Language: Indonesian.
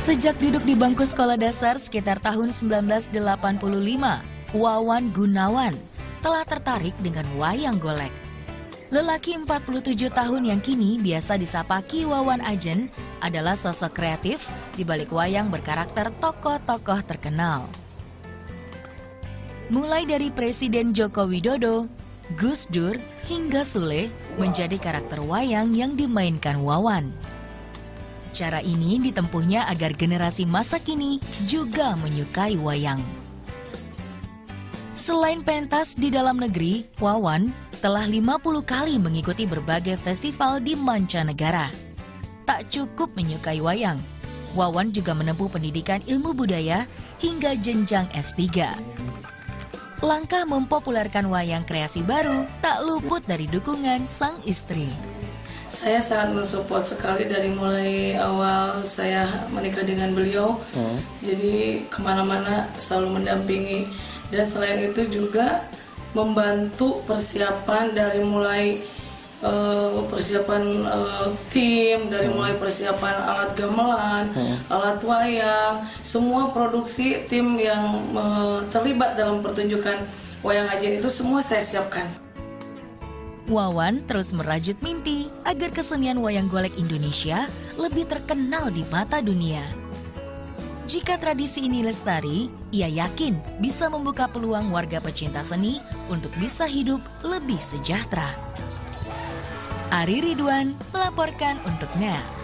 Sejak duduk di bangku sekolah dasar sekitar tahun 1985, Wawan Gunawan telah tertarik dengan wayang golek. Lelaki 47 tahun yang kini biasa disapa Ki Wawan Ajen adalah sosok kreatif di balik wayang berkarakter tokoh-tokoh terkenal. Mulai dari Presiden Joko Widodo, Gus Dur, hingga Sule menjadi karakter wayang yang dimainkan Wawan. Cara ini ditempuhnya agar generasi masa kini juga menyukai wayang. Selain pentas di dalam negeri, Wawan telah 50 kali mengikuti berbagai festival di mancanegara. Tak cukup menyukai wayang, Wawan juga menempuh pendidikan ilmu budaya hingga jenjang S3. Langkah mempopulerkan wayang kreasi baru tak luput dari dukungan sang istri. Saya sangat mensupport sekali dari mulai awal saya menikah dengan beliau. Hmm. Jadi ke mana-mana selalu mendampingi dan selain itu juga membantu persiapan dari mulai uh, persiapan uh, tim dari hmm. mulai persiapan alat gamelan, hmm. alat wayang, semua produksi tim yang uh, terlibat dalam pertunjukan wayang ajen itu semua saya siapkan. Wawan terus merajut mimpi agar kesenian wayang golek Indonesia lebih terkenal di mata dunia. Jika tradisi ini lestari, ia yakin bisa membuka peluang warga pecinta seni untuk bisa hidup lebih sejahtera. Ari Ridwan melaporkan untuk NET.